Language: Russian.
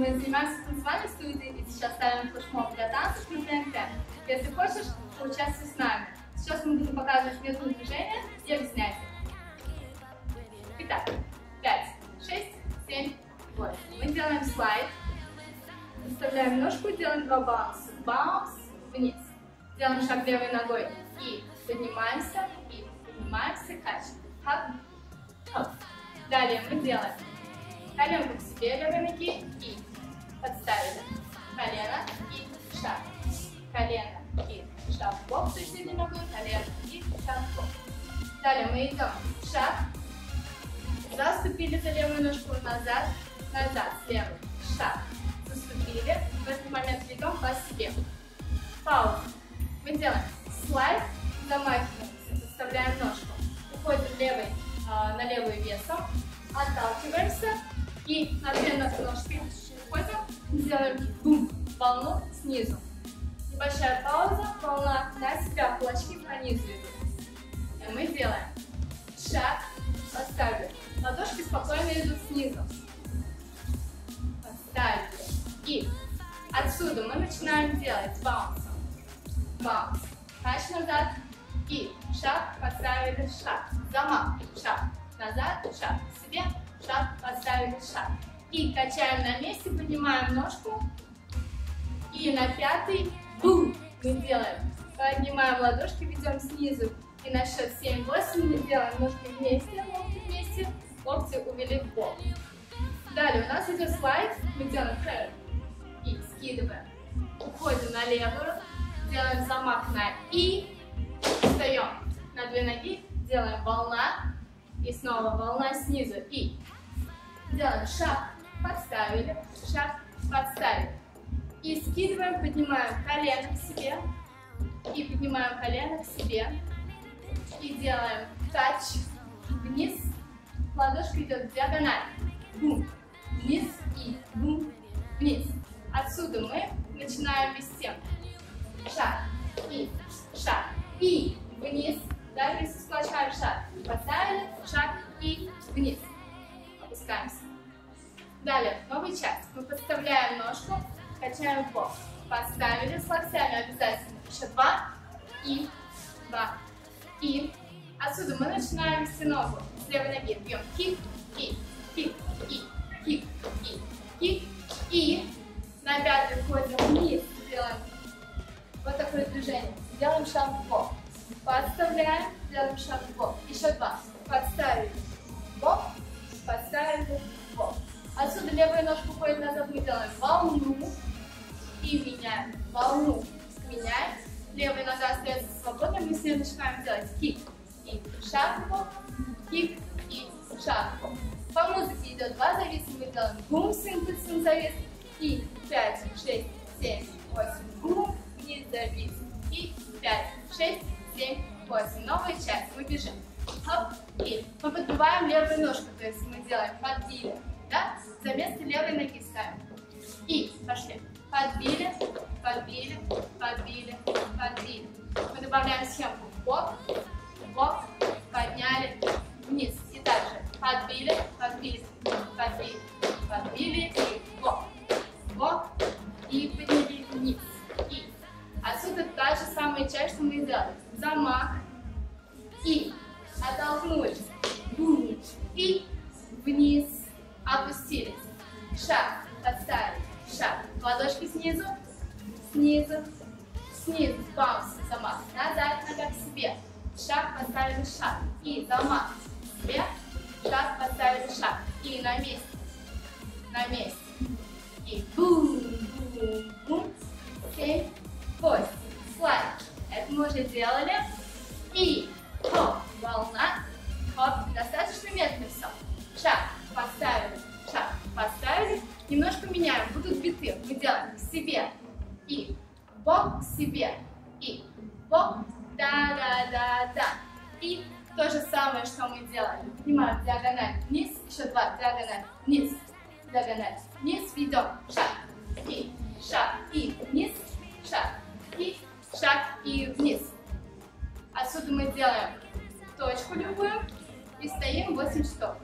мы занимаемся танцевальной студией и сейчас ставим флешмоб для танца, смотрим темп. Если хочешь, поучаствуй с нами. Сейчас мы будем показывать метод движения и объяснять. Итак, 5, 6, 7, 8. Мы делаем слайд, выставляем ножку, делаем два баунса. Баунс, вниз. Делаем шаг левой ногой и поднимаемся, и поднимаемся, кач. Хоп, хоп. Далее мы делаем коленку к себе левой ноги и подставили. Колено и шаг. Колено и шаг в бок, соседней ногой, колено и шаг в бок. Далее мы идем шаг, заступили за левую ножку назад, назад, левый, шаг, заступили, в этот момент ведем по себе. Пауза. Мы делаем слайд, замахиваемся, заставляем ножку, уходим левой, э, на левую весом, отталкиваемся и на две ножки делаем бум, волну снизу. Небольшая пауза, волна на себя, кулачки пронизывают. И мы делаем шаг, поставили. Ладошки спокойно идут снизу. Поставили. И отсюда мы начинаем делать баунсом. Баунс. Шаг назад. И шаг, поставили шаг. Замах. Шаг. Назад. Шаг. Себе. Шаг. Поставили шаг. И качаем на месте, поднимаем ножку. И на пятый бум мы делаем. Поднимаем ладошки, ведем снизу. И на счет 7-8 мы делаем ножки вместе, локти вместе, локти увели в бок. Далее у нас идет слайд, мы делаем curl и скидываем. Уходим на левую, делаем замах на и, встаем на две ноги, делаем волна и снова волна снизу и. Делаем шаг, подставили, шаг, подставили. И скидываем, поднимаем колено к себе. И поднимаем колено к себе. И делаем тач вниз. Ладошка идет в диагональ. Бум. Вниз и бум. Вниз. Отсюда мы начинаем вести. Шаг. И. Шаг. И. Вниз. Даже если сплочаем шаг. Поставили. Шаг. И. Вниз. Опускаемся. Далее, новый часть. Мы подставляем ножку Качаем бок. Поставили с локтями обязательно. Еще два. И. Два. И. Отсюда мы начинаем с ногу. С левой ноги. Бьем. Кик. И. Кик. И. Кик. И. Кик. И. На пятый входим вниз. Делаем вот такое движение. Делаем шаг в бок. Подставляем. Делаем шаг в бок. Еще два. Подставили. Отсюда левая ножка уходит назад. Мы делаем волну и меняем. Волну меняем. Левая нога остается свободной. Мы с ней начинаем делать кик и шаг в бок, кик и шаг в бок. По музыке идет два зависа. Мы делаем бум, синтез, завис. И 5, 6, 7, 8, бум, вниз завис. И 5, 6, 7, 8. Новая часть. Мы бежим. Хоп, и мы подбиваем левую ножку, то есть мы делаем подбили, да? За место левой ноги ставим. И пошли подбили, подбили, подбили, подбили. Мы добавляем схемку Подставили шаг. Ладошки снизу, снизу, снизу, баунс, замах. Назад, нога к себе. Шаг, поставили шаг. И замах себе. Шаг, поставили шаг. И на месте. На месте. Немножко меняем. Будут биты. Мы делаем к себе и бок к себе и бок. Да-да-да-да. И то же самое, что мы делали, Поднимаем диагональ вниз. Еще два. Диагональ вниз. Диагональ вниз. Ведем. Шаг. И шаг. И вниз. Шаг. И шаг. И вниз. Отсюда мы делаем точку любую и стоим 8 часов.